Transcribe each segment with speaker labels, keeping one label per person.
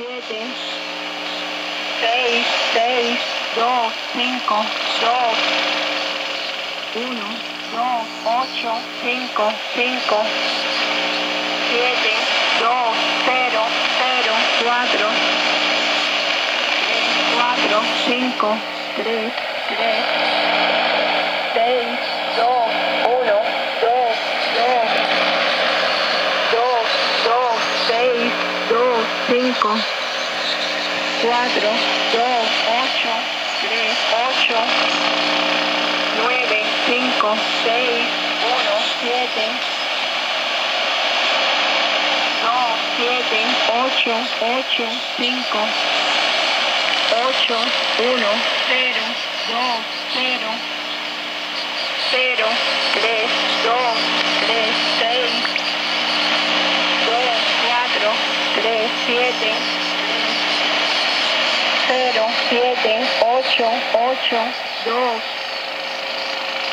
Speaker 1: 7, 6, 6, 2, 5, 2, 1, 2, 8, 5, 5, 7, 2, 0, 0, 4, 4, 5, 3, 3. 5, 4, 2, 8, 3, 8, 9, 5, 6, 1, 7, 2, 7, 8, 8, 5, 8, 1, 0, 2, 0, 0, 3. 7, 8, 8, 2,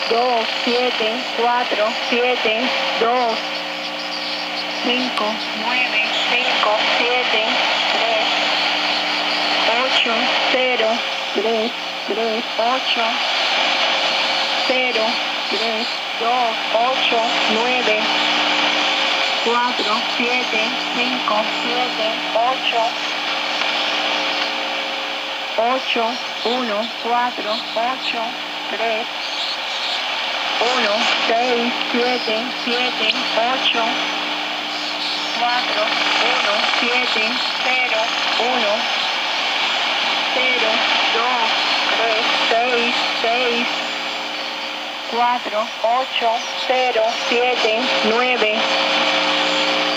Speaker 1: 2, 7, 4, 7, 2, 5, 9, 5, 7, 3, 8, 0, 3, 3, 8, 0, 3, 2, 8, 9, 4, 7, 5, 7, 8, 8, 1, 4, 8, 3, 1, 6, 7, 7, 8, 4, 1, 7, 0, 1, 0, 2, 3, 6, 6, 4, 8, 0, 7, 9,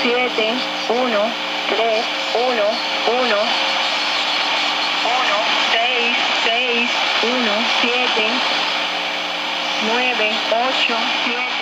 Speaker 1: 7, 1, 3, 7, 9, 8, 7.